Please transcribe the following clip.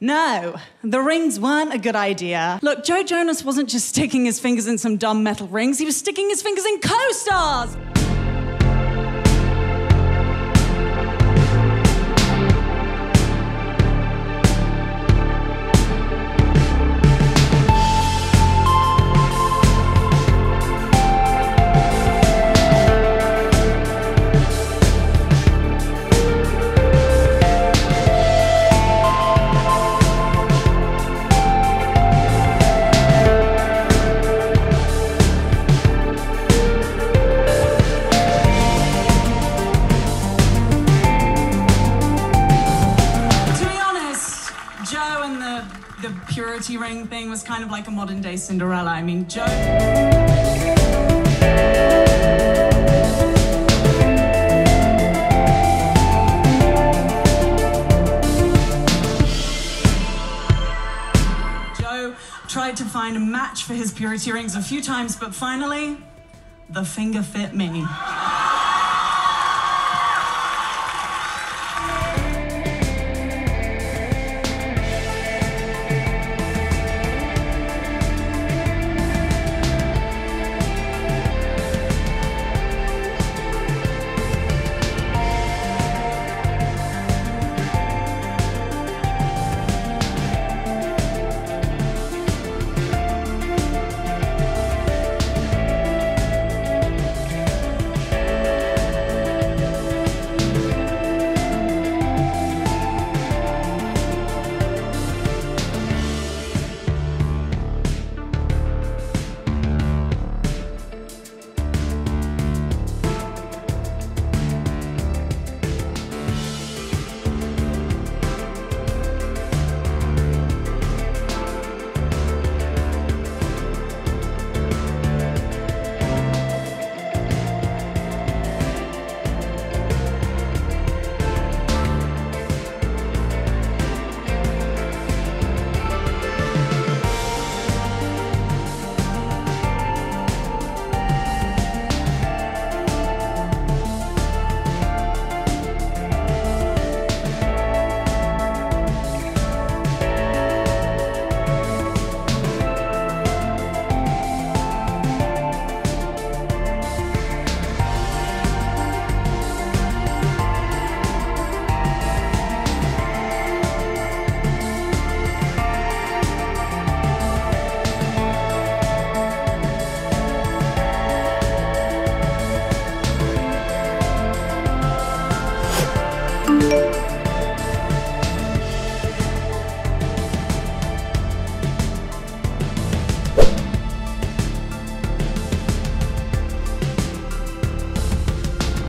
No, the rings weren't a good idea. Look, Joe Jonas wasn't just sticking his fingers in some dumb metal rings, he was sticking his fingers in co stars. Purity ring thing was kind of like a modern day Cinderella. I mean, Joe. Joe tried to find a match for his purity rings a few times, but finally, the finger fit me.